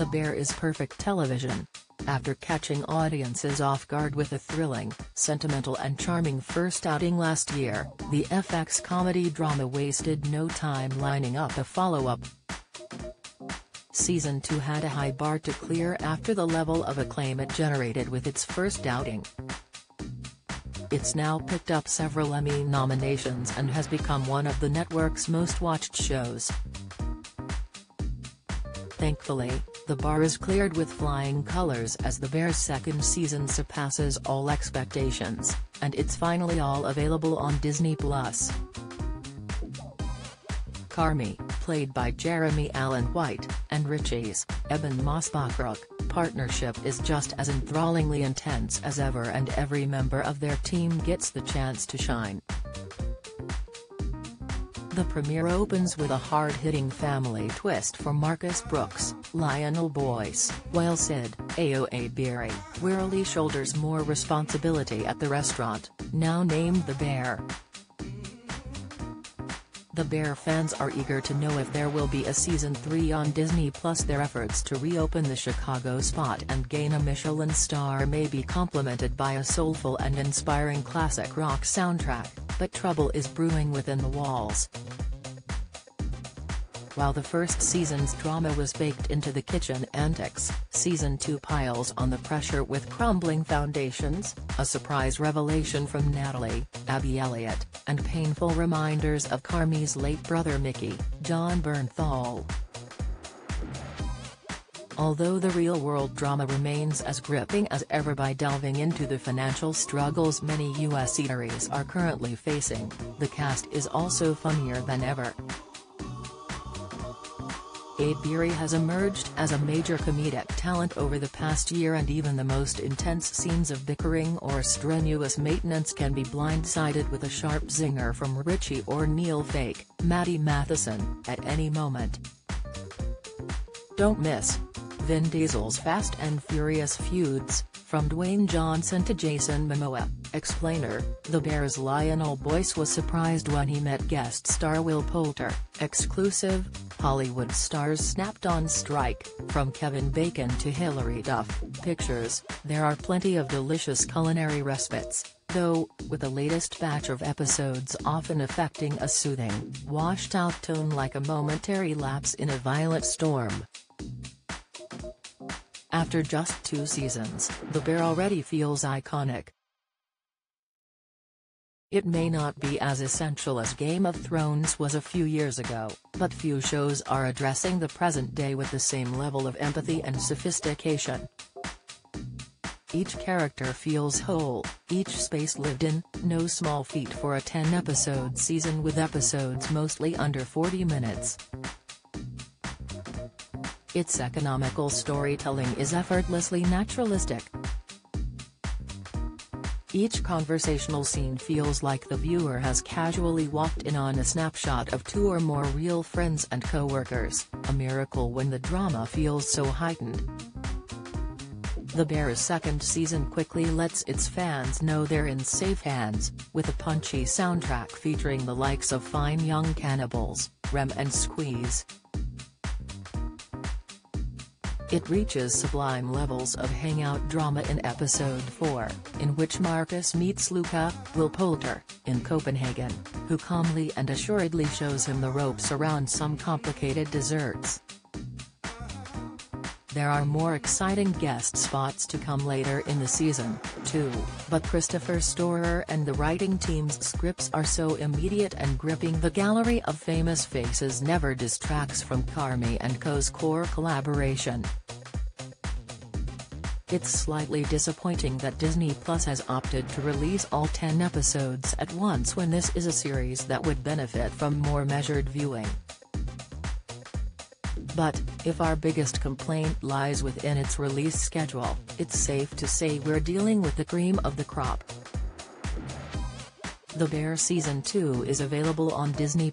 The Bear is perfect television. After catching audiences off guard with a thrilling, sentimental and charming first outing last year, the FX comedy drama wasted no time lining up a follow-up. Season 2 had a high bar to clear after the level of acclaim it generated with its first outing. It's now picked up several Emmy nominations and has become one of the network's most watched shows. Thankfully, the bar is cleared with flying colors as The Bear's second season surpasses all expectations, and it's finally all available on Disney+. Carmy, played by Jeremy Allen White, and Richie's, Ebon Moss-Bachrach, partnership is just as enthrallingly intense as ever and every member of their team gets the chance to shine. The premiere opens with a hard-hitting family twist for Marcus Brooks, Lionel Boyce, while Sid, Ayo Edebiri, wearily shoulders more responsibility at the restaurant, now named The Bear. The Bear fans are eager to know if there will be a Season 3 on Disney Plus their efforts to reopen the Chicago spot and gain a Michelin star may be complemented by a soulful and inspiring classic rock soundtrack, but trouble is brewing within the walls. While the first season's drama was baked into the kitchen antics, Season 2 piles on the pressure with crumbling foundations, a surprise revelation from Natalie, Abby Elliott, and painful reminders of Carmy's late brother Mickey, Jon Bernthal. Although the real-world drama remains as gripping as ever by delving into the financial struggles many U.S. eateries are currently facing, the cast is also funnier than ever. Edebiri has emerged as a major comedic talent over the past year and even the most intense scenes of bickering or strenuous maintenance can be blindsided with a sharp zinger from Richie or Neil Fak, Matty Matheson, at any moment. Don't miss. Vin Diesel's Fast and Furious feuds, from Dwayne Johnson to Jason Momoa, explainer, The Bear's Lionel Boyce was surprised when he met guest star Will Poulter, exclusive, Hollywood stars snapped on strike, from Kevin Bacon to Hilary Duff, pictures, there are plenty of delicious culinary respites, though, with the latest batch of episodes often affecting a soothing, washed-out tone like a momentary lapse in a violent storm. After just two seasons, The Bear already feels iconic. It may not be as essential as Game of Thrones was a few years ago, but few shows are addressing the present day with the same level of empathy and sophistication. Each character feels whole, each space lived in, no small feat for a 10-episode season with episodes mostly under 40 minutes. Its economical storytelling is effortlessly naturalistic. Each conversational scene feels like the viewer has casually walked in on a snapshot of two or more real friends and co-workers, a miracle when the drama feels so heightened. The Bear's second season quickly lets its fans know they're in safe hands, with a punchy soundtrack featuring the likes of Fine Young Cannibals, Rem and Squeeze, it reaches sublime levels of hangout drama in episode 4, in which Marcus meets Luca, Will Poulter, in Copenhagen, who calmly and assuredly shows him the ropes around some complicated desserts. There are more exciting guest spots to come later in the season, too, but Christopher Storer and the writing team's scripts are so immediate and gripping the gallery of famous faces never distracts from Carmy and Co.'s core collaboration. It's slightly disappointing that Disney Plus has opted to release all 10 episodes at once when this is a series that would benefit from more measured viewing. But, if our biggest complaint lies within its release schedule, it's safe to say we're dealing with the cream of the crop. The Bear Season 2 is available on Disney+.